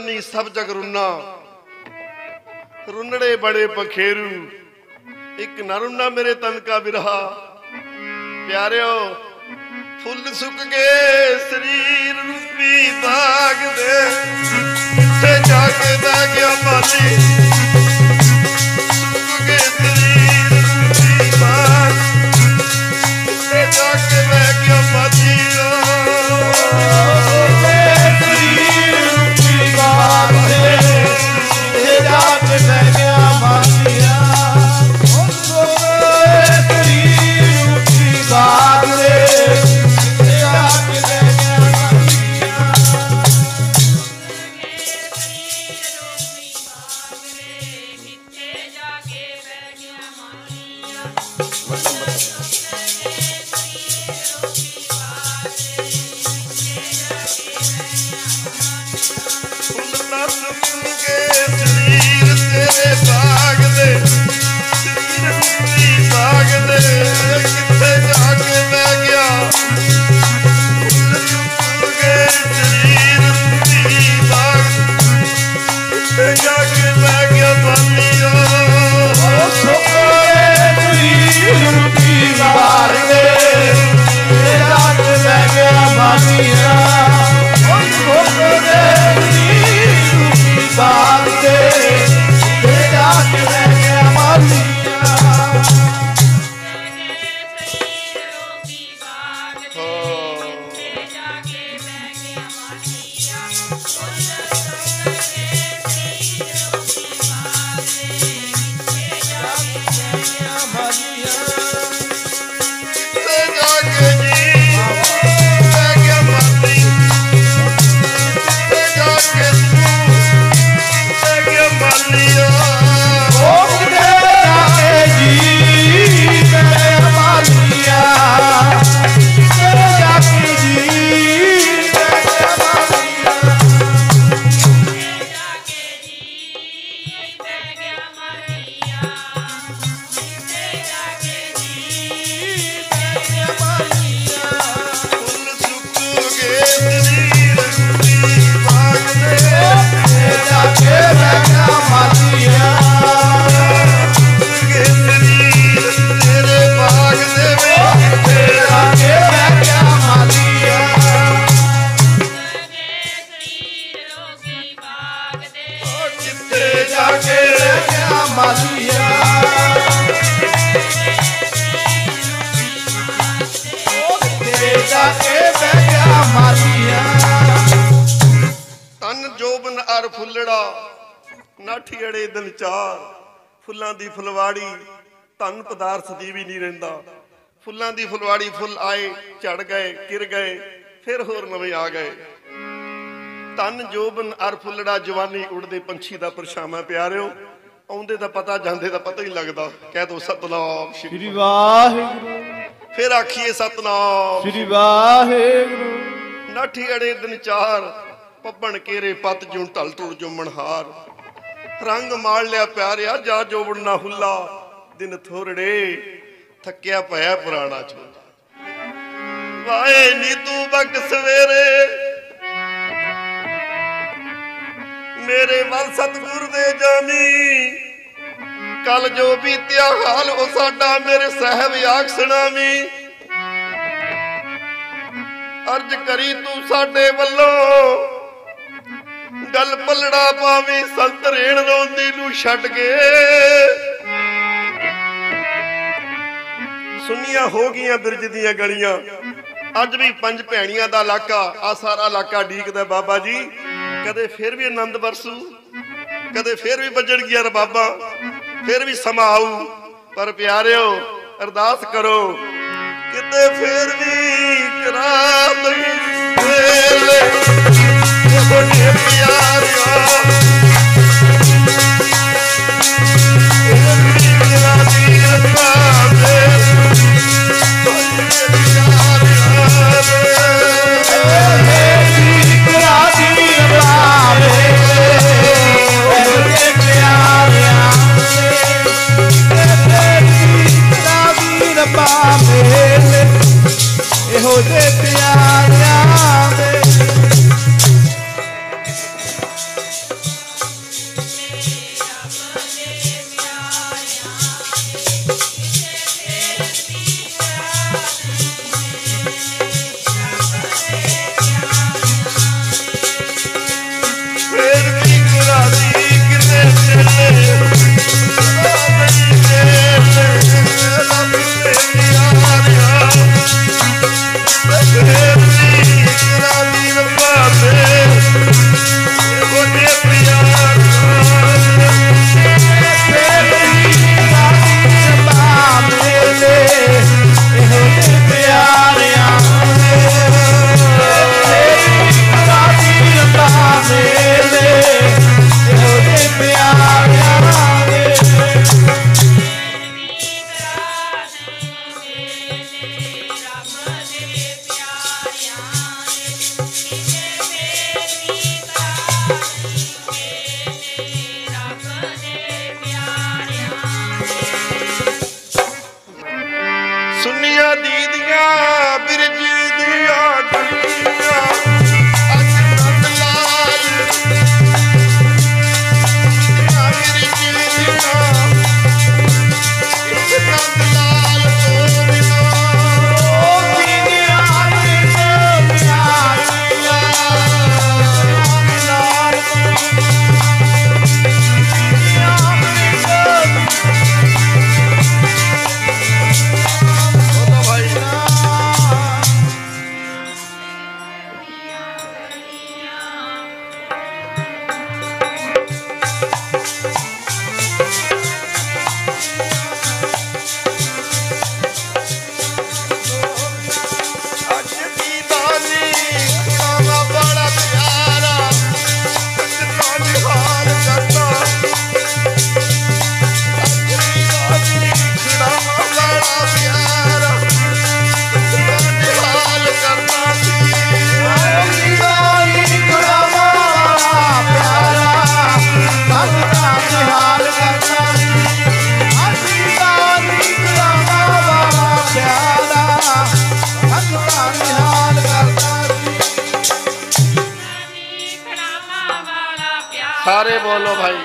ਬੰਨੀ ਸਭ ਜਗ ਰੁੰਨਾ। ਰੁੰਨੜੇ ਬੜੇ ਪਖੇਰੂ ਇੱਕ ਨਾ ਨਰੁੰਨਾ ਮੇਰੇ ਤਨ ਕਾ ਬਿਰਹਾ। ਪਿਆਰਿਓ, ਫੁੱਲ ਸੁੱਕ ਗਏ ਸਰੀਰ ਰੂਪੀ ਦਾਗ ਦੇ। ਤੇ ਜਾ ਗਿਆ ਮਾਲੀ ਫੁੱਲ ਬਾਗ ਕਿੱਥੇ ਜਾ ਕੇ ਤਨ ਜੋਬਨ ਅਰ ਫੁੱਲੜਾ ਨਾਠੀ ਅੜੇ ਦਿਨ ਚਾਰ ਫੁੱਲਾਂ ਦੀ ਫੁਲਵਾੜੀ ਧਨ ਪਦਾਰਥ ਦੀ ਵੀ ਨਹੀਂ ਰਹਿੰਦਾ। ਫੁੱਲਾਂ ਦੀ ਫੁਲਵਾੜੀ ਫੁੱਲ ਆਏ, ਝੜ ਗਏ, ਕਿਰ ਗਏ, ਫਿਰ ਹੋਰ ਨਵੇਂ ਆ ਗਏ। ਤਨ ਜੋਬਨ ਅਰ ਫੁੱਲੜਾ ਜਵਾਨੀ ਉੜਦੇ ਪੰਛੀ ਦਾ ਪਰਛਾਵਾਂ ਪਿਆਰਿਓ। ਆਉਂਦੇ ਦਾ ਪਤਾ ਜਾਂਦੇ ਦਾ ਪਤਾ ਹੀ ਲੱਗਦਾ। ਕਹਿ ਦੋ ਸਤਨਾਮ ਸ਼੍ਰੀ ਵਾਹਿਗੁਰੂ। ਫਿਰ ਆਖੀਏ ਸਤਨਾਮ ਸ੍ਰੀ ਵਾਹਿਗੁਰੂ। ਨਾਠੀ ਅੜੇ ਦਿਨ ਚਾਰ ਪੱਬਣ ਕੇਰੇ ਪਤ ਜੁਣ ਢਲ ਟੁਰ ਜੁਮਣ ਹਾਰ ਰੰਗ ਮਾਲ ਲਿਆ ਪਿਆਰਿਆ ਜਾ ਜੋਬਣ ਨਾ ਹੁੱਲਾ। ਦਿਨ ਥੋਰੜੇ ਥੱਕਿਆ ਪਿਆ ਪੁਰਾਣਾ ਚੋਲਾ ਵਾਏ ਨੀ ਤੂੰ ਬਕ ਸਵੇਰੇ ਮੇਰੇ ਵੱਲ ਸਤਿਗੁਰ ਦੇ ਜਾਮੀ ਕੱਲ ਜੋ ਬੀਤਿਆ ਹਾਲ ਉਹ ਸਾਡਾ ਮੇਰੇ ਸਹਿਬ ਆਖ ਸੁਣਾਵੀਂ। ਅਰਜ ਕਰੀ ਤੂੰ ਸਾਡੇ ਵੱਲੋਂ ਗੱਲ ਪਲੜਾ ਪਾਵੀਂ, ਸੰਤ ਰੇਣ ਰੋਂਦੀ ਨੂੰ ਛੱਡ ਕੇ। ਸੁਨੀਆਂ ਹੋ ਗਈਆਂ ਬਿਰਜ ਦੀਆਂ ਗਲੀਆਂ। ਅੱਜ ਵੀ ਪੰਜ ਭੈਣੀਆਂ ਦਾ ਇਲਾਕਾ ਆ ਸਾਰਾ ਇਲਾਕਾ ਡੀਕਦਾ ਬਾਬਾ ਜੀ। ਕਦੇ ਫਿਰ ਵੀ ਆਨੰਦ ਵਰਸੂ, ਕਦੇ ਫਿਰ ਵੀ ਵੱਜਣ ਗਿਆ ਰਬਾਬਾ, ਫਿਰ ਵੀ ਸਮਾਂ ਆਊ। ਪਰ ਪਿਆਰਿਓ, ਅਰਦਾਸ ਕਰੋ, ਕਿਤੇ ਫਿਰ ਵੀ ਕਰਾ ਲਈ ਵੇਲੇ ਤੁਹਾਡੇ ਪਿਆਰਿਆ ਸਾਰੇ ਬੋਲੋ ਭਾਈ।